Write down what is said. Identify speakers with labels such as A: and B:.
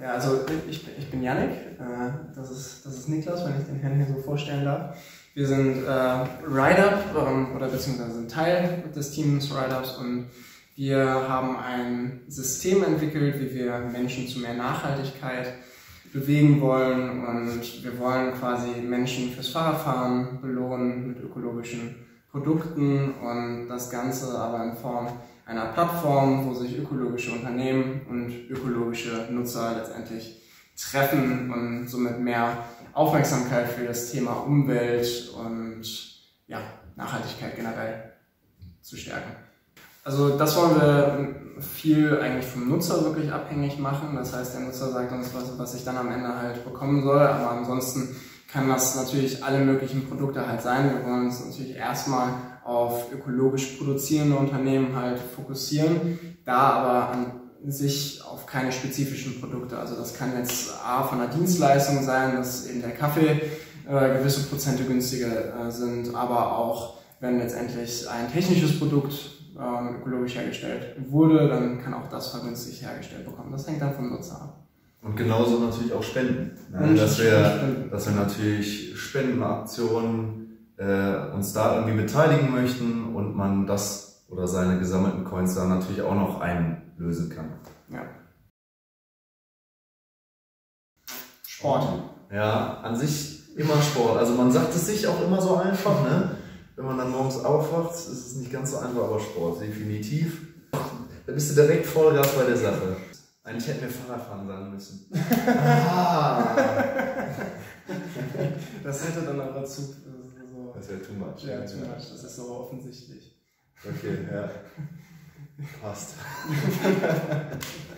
A: Ja, also ich, ich bin Yannick, äh, das, ist, das ist Niklas, wenn ich den Herrn hier so vorstellen darf. Wir sind äh, Ride-Up ähm, oder beziehungsweise sind Teil des Teams Ride-Ups und wir haben ein System entwickelt, wie wir Menschen zu mehr Nachhaltigkeit bewegen wollen und wir wollen quasi Menschen fürs Fahrradfahren belohnen mit ökologischen Produkten und das Ganze aber in Form einer Plattform, wo sich ökologische Unternehmen und ökologische Nutzer letztendlich treffen und somit mehr Aufmerksamkeit für das Thema Umwelt und ja, Nachhaltigkeit generell zu stärken. Also das wollen wir viel eigentlich vom Nutzer wirklich abhängig machen. Das heißt, der Nutzer sagt uns, was, was ich dann am Ende halt bekommen soll. Aber ansonsten kann das natürlich alle möglichen Produkte halt sein. Wir wollen uns natürlich erstmal auf ökologisch produzierende Unternehmen halt fokussieren, da aber an sich auf keine spezifischen Produkte. Also das kann jetzt A von der Dienstleistung sein, dass eben der Kaffee äh, gewisse Prozente günstiger äh, sind, aber auch wenn letztendlich ein technisches Produkt ähm, ökologisch hergestellt wurde, dann kann auch das vergünstigt hergestellt bekommen. Das hängt dann vom Nutzer ab.
B: Und genauso natürlich auch Spenden. Ne? Dass, wir, dass wir natürlich Spendenaktionen äh, uns da irgendwie beteiligen möchten und man das oder seine gesammelten Coins da natürlich auch noch einlösen kann.
A: Ja. Sport.
B: Ja, an sich immer Sport. Also man sagt es sich auch immer so einfach, ne? Wenn man dann morgens aufwacht, ist es nicht ganz so einfach, aber Sport, definitiv. Da bist du direkt Vollgas bei der Sache. Eigentlich hätten wir Fahrradfahren sagen müssen. ah.
A: Das hätte dann aber zu. So,
B: das wäre too much.
A: Ja, too much. Das ist so offensichtlich.
B: Okay, ja. Passt.